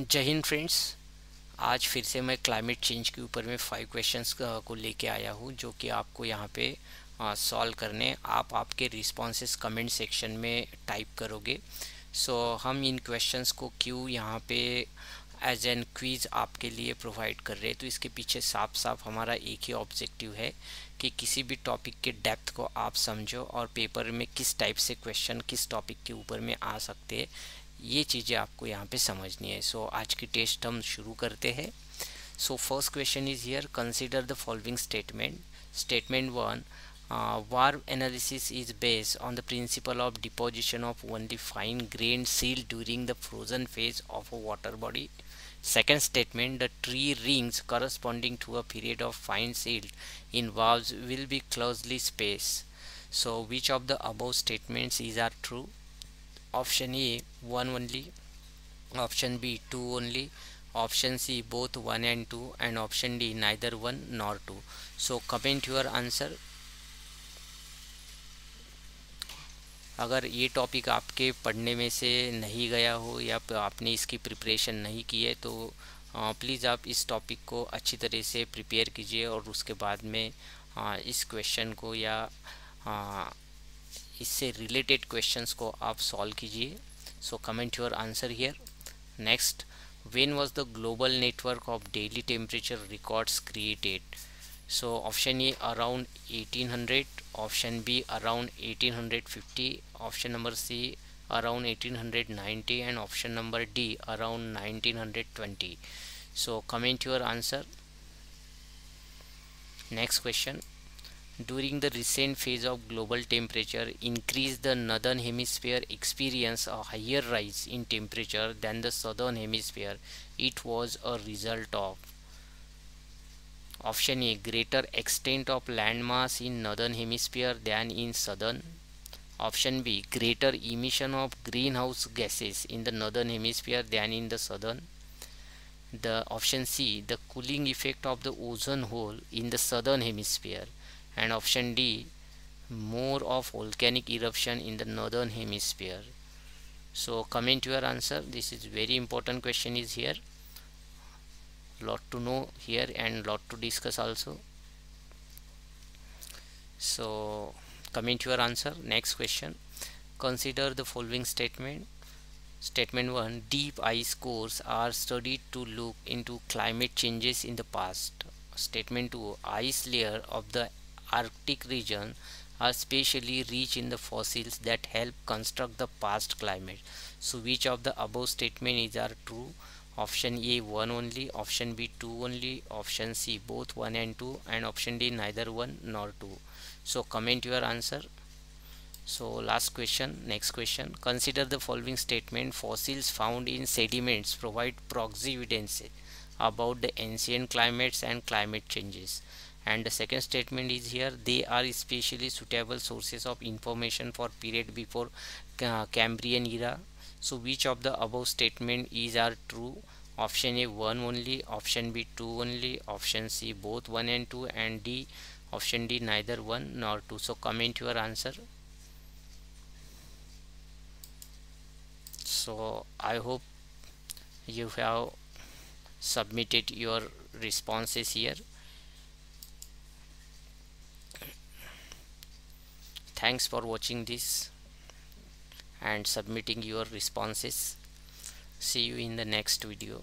जय हिंद फ्रेंड्स आज फिर से मैं क्लाइमेट चेंज के ऊपर में फाइव क्वेश्चंस को लेके आया हूँ जो कि आपको यहाँ पे सॉल्व करने आप आपके रिस्पॉन्सेस कमेंट सेक्शन में टाइप करोगे। सो so, हम इन क्वेश्चंस को क्यों यहाँ पे एज एन क्वीज आपके लिए प्रोवाइड कर रहे हैं? तो इसके पीछे साफ़ साफ़ हमारा एक ही ऑब्जेक्टिव है कि किसी भी टॉपिक के डेप्थ को आप समझो और पेपर में किस टाइप से क्वेश्चन किस टॉपिक के ऊपर में आ सकते हैं। ये चीज़ें आपको यहाँ पे समझनी है। सो so, आज की टेस्ट हम शुरू करते हैं। So first question is here consider the following statement statement one varve analysis is based on the principle of deposition of only fine grain silt during the frozen phase of a water body second statement the tree rings corresponding to a period of fine silt in varves will be closely space so which of the above statements is are true option A 1 only option B 2 only option C both 1 and 2 and option D neither 1 nor 2 so, comment your answer. अगर ये topic आपके पढ़ने में से नहीं गया हो या आपने इसकी प्रिपरेशन नहीं की है तो प्लीज़ आप इस टॉपिक को अच्छी तरह से प्रिपेयर कीजिए और उसके बाद में इस क्वेश्चन को या इससे रिलेटेड क्वेश्चन को आप सॉल्व कीजिए। So comment your answer here next when was the global network of daily temperature records created so option A around 1800 option B around 1850 option number C around 1890 and option number D around 1920 so comment your answer next question during the recent phase of global temperature increase the northern hemisphere experience a higher rise in temperature than the southern hemisphere. It was a result of option a greater extent of landmass in northern hemisphere than in southern. Option b greater emission of greenhouse gases in the northern hemisphere than in the southern. The option c the cooling effect of the ozone hole in the southern hemisphere and option D more of volcanic eruption in the northern hemisphere. So coming to your answer this is very important question is here. Lot to know here and lot to discuss also. So coming to your answer next question. Consider the following statement. Statement 1 deep ice cores are studied to look into climate changes in the past. Statement 2 ice layer of the Arctic region are specially rich in the fossils that help construct the past climate. So which of the above statement is are true? Option A 1 only, option B 2 only, option C both 1 and 2 and option D neither 1 nor 2. So comment your answer. So last question, next question. Consider the following statement. Fossils found in sediments provide proxy evidence about the ancient climates and climate changes and the second statement is here they are especially suitable sources of information for period before uh, Cambrian era. So which of the above statement is are true? Option A 1 only. Option B 2 only. Option C both 1 and 2 and D option D neither 1 nor 2 so comment your answer. So I hope you have submitted your responses here thanks for watching this and submitting your responses. See you in the next video